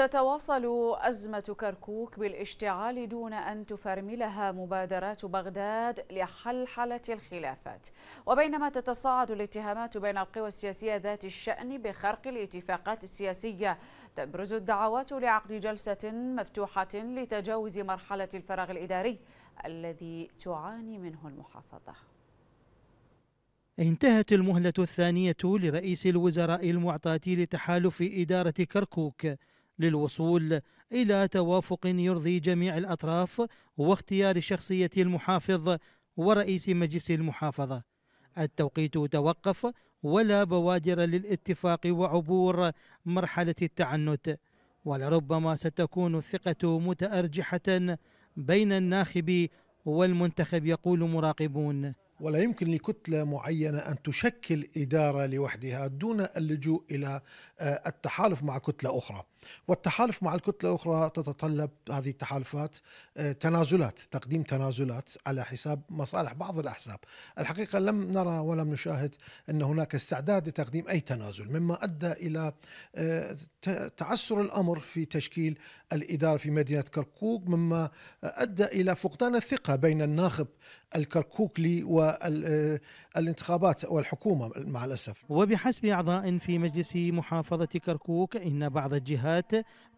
تتواصل أزمة كركوك بالاشتعال دون أن تفرملها مبادرات بغداد لحلحلة الخلافات. وبينما تتصاعد الاتهامات بين القوى السياسية ذات الشأن بخرق الاتفاقات السياسية تبرز الدعوات لعقد جلسة مفتوحة لتجاوز مرحلة الفراغ الإداري الذي تعاني منه المحافظة. انتهت المهلة الثانية لرئيس الوزراء المعطاة لتحالف إدارة كركوك. للوصول إلى توافق يرضي جميع الأطراف واختيار شخصية المحافظ ورئيس مجلس المحافظة. التوقيت توقف ولا بوادر للاتفاق وعبور مرحلة التعنت ولربما ستكون الثقة متأرجحة بين الناخب والمنتخب يقول مراقبون. ولا يمكن لكتلة معينة أن تشكل إدارة لوحدها دون اللجوء إلى آه، التحالف مع كتلة أخرى. والتحالف مع الكتلة الأخرى تتطلب هذه التحالفات آه، تنازلات تقديم تنازلات على حساب مصالح بعض الأحزاب. الحقيقة لم نرى ولم نشاهد أن هناك استعداد لتقديم أي تنازل مما أدى إلى آه، تعسر الأمر في تشكيل الإدارة في مدينة كركوك مما أدى إلى فقدان الثقة بين الناخب الكركوكلي والانتخابات والحكومة مع الأسف. وبحسب أعضاء في مجلس محافظة كركوك إن بعض الجهات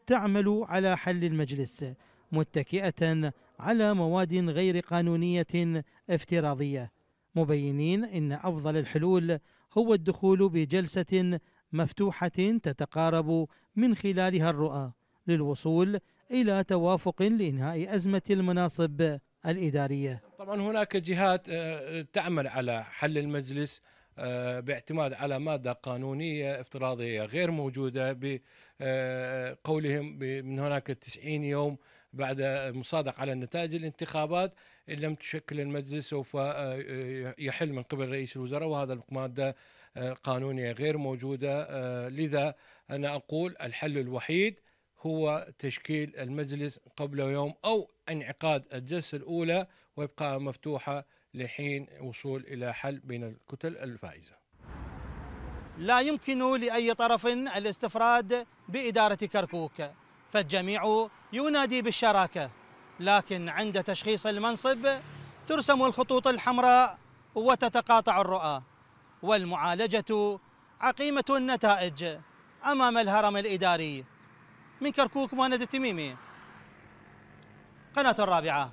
تعمل على حل المجلس متكئة على مواد غير قانونية افتراضية. مبينين إن أفضل الحلول هو الدخول بجلسة مفتوحة تتقارب من خلالها الرؤى للوصول إلى توافق لإنهاء أزمة المناصب الإدارية. طبعا هناك جهات آه، تعمل على حل المجلس باعتماد على مادة قانونية افتراضية غير موجودة بقولهم آه، من هناك 90 يوم بعد المصادق على نتائج الانتخابات إن لم تشكل المجلس سوف يحل من قبل رئيس الوزراء وهذا المادة قانونية غير موجودة. لذا أنا أقول الحل الوحيد هو تشكيل المجلس قبل يوم أو انعقاد الجلسة الأولى وإبقاء مفتوحة لحين وصول إلى حل بين الكتل الفائزة. لا يمكن لأي طرف الاستفراد بإدارة كركوك فالجميع ينادي بالشراكة. لكن عند تشخيص المنصب ترسم الخطوط الحمراء وتتقاطع الرؤى. والمعالجة عقيمة النتائج أمام الهرم الإداري. من كركوك مهند التميمي. قناة الرابعة.